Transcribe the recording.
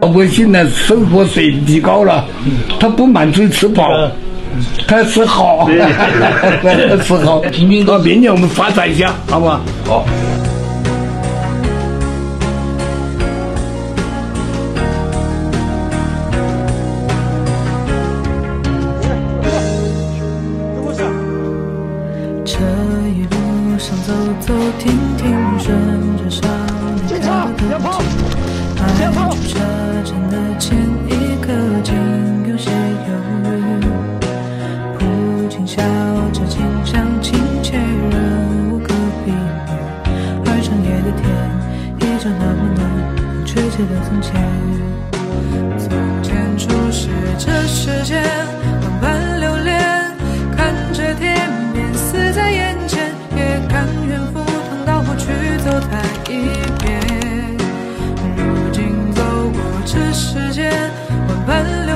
老百姓呢，生活水平提高了，他不满足于吃饱，他吃好，吃好。平均到明年我们发展一下，好不好？好。这一路上走走停停，顺着少年开的口径，迈出车站的前一刻，竟有些犹豫。不禁笑着，倾向亲切，仍无可避免。而长夜的天，依旧那么暖，确切的从前。从前，时间万般